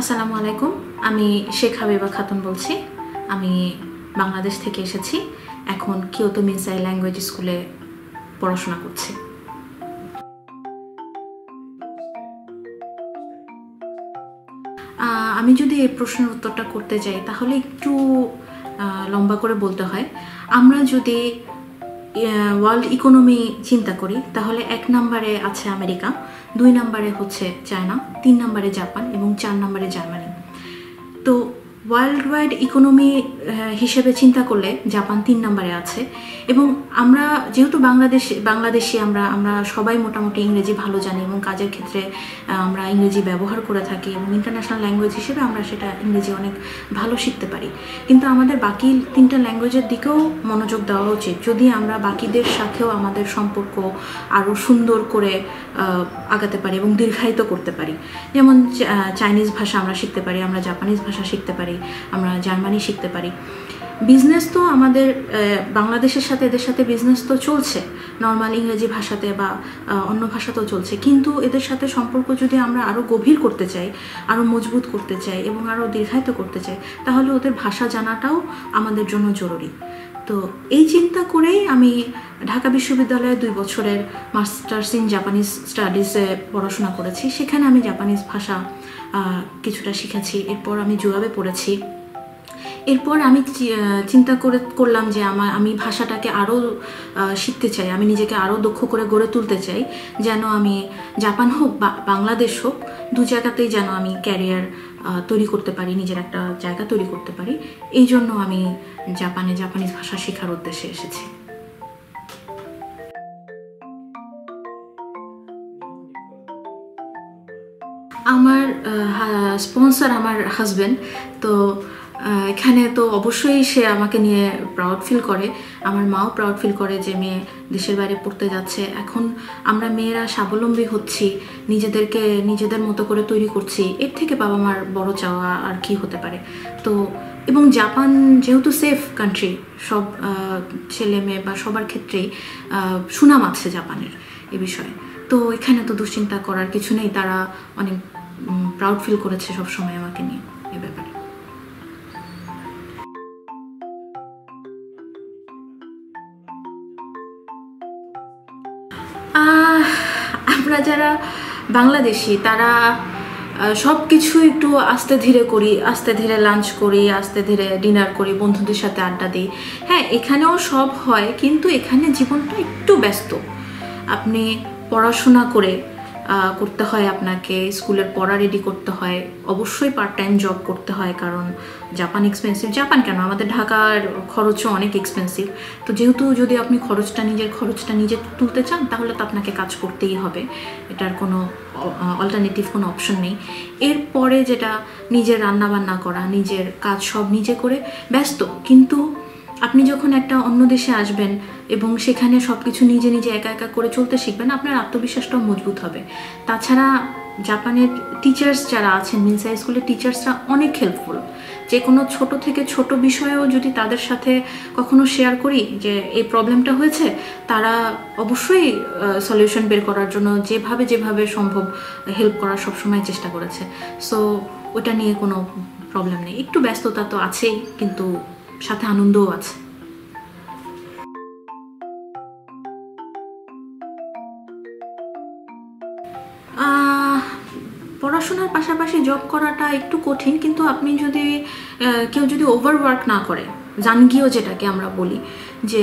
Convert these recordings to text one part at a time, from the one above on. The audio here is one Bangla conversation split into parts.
আসসালামু আলাইকুম। আমি শেখ হাবিবা খাতুন বলছি। আমি বাংলাদেশ থেকে এসেছি। এখন কিয়োতো মিনসাই ল্যাঙ্গুয়েজ স্কুলে পড়াশোনা করছি। আমি যদি এই প্রশ্নের উত্তরটা করতে যাই, তাহলে একটু লম্বা করে বলতে হয়। আমরা যদি ওয়ার্ল্ড ইকোনমি চিন্তা করি, তাহলে এক নম্বরে আছে আমেরিকা, দুই নম্বরে হচ্ছে চায়না, তিন নম্বরে জাপান এবং চার নম্বরে জার্মানি। তো ওয়ার্ল্ড ওয়াইড ইকোনমি হিসেবে চিন্তা করলে জাপান তিন নম্বরে আছে। এবং আমরা যেহেতু বাংলাদেশ বাংলাদেশি আমরা আমরা সবাই মোটামুটি ইংরেজি ভালো জানি এবং কাজের ক্ষেত্রে আমরা ইংরেজি ব্যবহার করে থাকি এবং ইন্টারন্যাশনাল ল্যাঙ্গুয়েজ হিসেবে আমরা সেটা ইংরেজি অনেক ভালো শিখতে পারি। কিন্তু আমাদের বাকি তিনটা ল্যাঙ্গুয়েজের দিকেও মনোযোগ দেওয়া উচিত। যদি আমরা বাকিদের সাথেও আমাদের সম্পর্ক আরও সুন্দর করে আগাতে পারি এবং দীর্ঘায়িত করতে পারি। যেমন চাইনিজ ভাষা আমরা শিখতে পারি, আমরা জাপানিজ ভাষা শিখতে পারি, আমরা জার্মানি শিখতে পারি। বিজনেস তো আমাদের বাংলাদেশের সাথে, এদের সাথে বিজনেস তো চলছে। নর্মাল ইংরেজি ভাষাতে বা অন্য ভাষাতেও চলছে। কিন্তু এদের সাথে সম্পর্ক যদি আমরা আরও গভীর করতে চাই আরও মজবুত করতে চাই এবং আরও দীর্ঘায়িত করতে চাই, তাহলে ওদের ভাষা জানাটাও আমাদের জন্য জরুরি। তো এই চিন্তা করেই আমি ঢাকা বিশ্ববিদ্যালয়ে দুই বছরের মাস্টার্স ইন জাপানিজ স্টাডিজে পড়াশোনা করেছি। সেখানে আমি জাপানিজ ভাষা কিছুটা শিখেছি। এরপর আমি জুয়াবে পড়েছি। এরপর আমি চিন্তা করে, করলাম যে আমার, আমি ভাষাটাকে আরও শিখতে চাই, আমি নিজেকে আরও দক্ষ করে গড়ে তুলতে চাই, যেন আমি জাপান হোক বা বাংলাদেশ হোক, দু জায়গাতেই যেন আমি ক্যারিয়ার তৈরি করতে পারি, নিজের একটা জায়গা তৈরি করতে পারি, এই জন্য আমি জাপানে জাপানিজ ভাষা শেখার উদ্দেশ্যে এসেছি। আমার স্পন্সর আমার হাজব্যান্ড তো এখানে তো অবশ্যই সে আমাকে নিয়ে প্রাউড ফিল করে। আমার মাও প্রাউড ফিল করে যে মেয়ে দেশের বাইরে পড়তে যাচ্ছে। এখন আমরা মেয়েরা স্বাবলম্বী হচ্ছি, নিজেদেরকে নিজেদের মতো করে তৈরি করছি। এর থেকে বাবা মার বড় চাওয়া আর কি হতে পারে? তো, এবং জাপান যেহেতু সেফ কান্ট্রি সব ছেলে মেয়ে বা সবার ক্ষেত্রেই সুনাম আছে জাপানের এ বিষয়ে। তো এখানে তো দুশ্চিন্তা করার কিছু নেই। তারা অনেক প্রাউড ফিল করেছে সব সময় আমাকে নিয়ে। আমরা যারা বাংলাদেশি, তারা সব কিছু একটু আস্তে ধীরে করি, আস্তে ধীরে লাঞ্চ করি, আস্তে ধীরে ডিনার করি, বন্ধুদের সাথে আড্ডা দিই। হ্যাঁ এখানেও সব হয়, কিন্তু এখানে জীবনটা একটু ব্যস্ত। আপনি পড়াশোনা করে করতে হয় আপনাকে, স্কুলের পড়া রেডি করতে হয়, অবশ্যই পার্ট টাইম জব করতে হয় কারণ জাপান এক্সপেন্সিভ জাপান কেন? আমাদের ঢাকার খরচও অনেক এক্সপেন্সিভ তো যেহেতু যদি আপনি খরচটা নিজের, খরচটা নিজে তুলতে চান, তাহলে তো আপনাকে কাজ করতেই হবে। এটার কোনো অল্টারনেটিভ কোনো অপশন নেই। এরপরে যেটা নিজের রান্নাবান্না করা, নিজের কাজ সব নিজে করে, ব্যস্ত। কিন্তু আপনি যখন একটা অন্য দেশে আসবেন এবং সেখানে সব কিছু নিজে নিজে একা একা করে চলতে শিখবেন, আপনার আত্মবিশ্বাসটাও মজবুত হবে। তাছাড়া জাপানের টিচার্স যারা আছেন মিনস হাই স্কুলের টিচার্সরা অনেক হেল্পফুল যে কোনো ছোট থেকে ছোট বিষয়েও যদি তাদের সাথে কখনো শেয়ার করি যে এই প্রবলেমটা হয়েছে, তারা অবশ্যই সলিউশন বের করার জন্য যেভাবে যেভাবে সম্ভব হেল্প করার সবসময় চেষ্টা করেছে। সো ওটা নিয়ে কোনো প্রবলেম নেই। একটু ব্যস্ততা তো আছেই, কিন্তু সাথে আনন্দও আছে। পড়াশোনার পাশাপাশি জব করাটা একটু কঠিন, কিন্তু আপনি যদি কেউ যদি ওভারওয়ার্ক না করে, জানগিও যেটাকে আমরা বলি, যে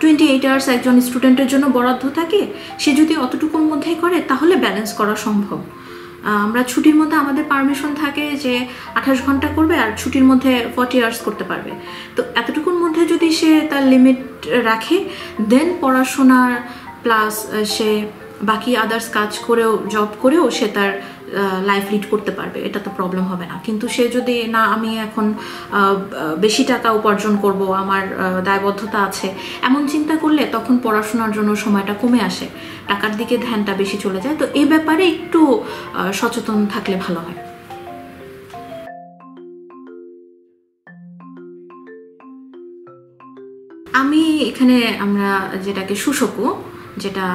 টোয়েন্টি এইট আওয়ার্স একজন স্টুডেন্টের জন্য বরাদ্দ থাকে, সে যদি অতটুকুর মধ্যেই করে, তাহলে ব্যালেন্স করা সম্ভব। আমরা ছুটির মধ্যে আমাদের পারমিশন থাকে যে আঠাশ ঘণ্টা করবে আর ছুটির মধ্যে ফর্টি আওয়ার্স করতে পারবে। তো এতটুকুর মধ্যে যদি সে তার লিমিট রাখে দেন পড়াশোনার প্লাস সে বাকি আদার্স কাজ করেও জব করেও সে তার লাইফ লিড করতে পারবে। এটা তো প্রবলেম হবে না। কিন্তু সে যদি, না, আমি এখন বেশি টাকা উপার্জন করব, আমার দায়বদ্ধতা আছে, এমন চিন্তা করলে তখন পড়াশোনার জন্য সময়টা কমে আসে। টাকার দিকে ধ্যানটা বেশি চলে যায়। তো এই ব্যাপারে একটু সচেতন থাকলে ভালো হয়। আমি এখানে আমরা যেটাকে সুশকু যেটা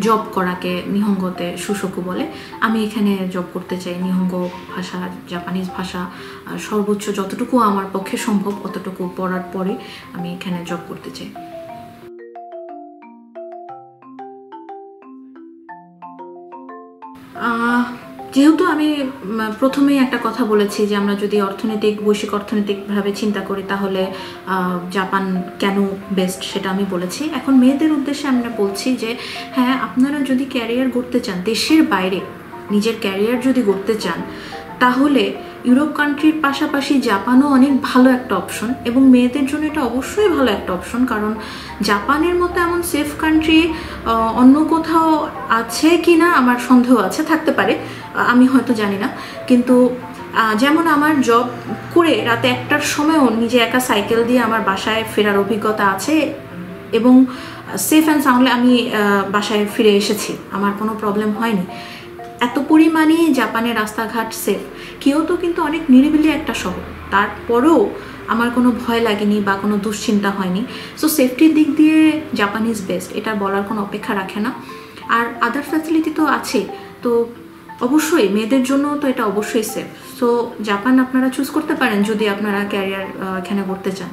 জব করাকে নিহঙ্গতে সুশকু বলে। আমি এখানে জব করতে চাই নিহঙ্গ ভাষা জাপানিজ ভাষা সর্বোচ্চ যতটুকু আমার পক্ষে সম্ভব অতটুকু পড়ার পরে আমি এখানে জব করতে চাই। যেহেতু আমি প্রথমেই একটা কথা বলেছি যে আমরা যদি অর্থনৈতিক, বৈশ্বিক অর্থনৈতিকভাবে চিন্তা করি তাহলে জাপান কেন বেস্ট সেটা আমি বলেছি। এখন মেয়েদের উদ্দেশ্যে আমরা বলছি যে হ্যাঁ আপনারা যদি ক্যারিয়ার গড়তে চান, দেশের বাইরে নিজের ক্যারিয়ার যদি গড়তে চান, তাহলে ইউরোপ কান্ট্রির পাশাপাশি জাপানও অনেক ভালো একটা অপশন এবং মেয়েদের জন্য এটা অবশ্যই ভালো একটা অপশন কারণ জাপানের মতো এমন সেফ কান্ট্রি অন্য কোথাও আছে কি না আমার সন্দেহ আছে, থাকতে পারে আমি হয়তো জানি না। কিন্তু যেমন আমার জব করে রাতে একটার সময়ও নিজে একা সাইকেল দিয়ে আমার বাসায় ফেরার অভিজ্ঞতা আছে এবং সেফ অ্যান্ড সাউন্ডলি আমি বাসায় ফিরে এসেছি, আমার কোনো প্রবলেম হয়নি। এত পরিমাণে জাপানের রাস্তাঘাট সেফ কিয়োতো কিন্তু অনেক নিরিবিলি একটা শহর। তারপরেও আমার কোনো ভয় লাগেনি বা কোনো দুশ্চিন্তা হয়নি। সো সেফটির দিক দিয়ে জাপান ইজ বেস্ট এটা বলার কোনো অপেক্ষা রাখে না। আর আদার ফ্যাসিলিটি তো আছে। তো অবশ্যই, মেয়েদের জন্য তো এটা অবশ্যই সেফ সো জাপান আপনারা চুজ করতে পারেন যদি আপনারা ক্যারিয়ার এখানে করতে চান।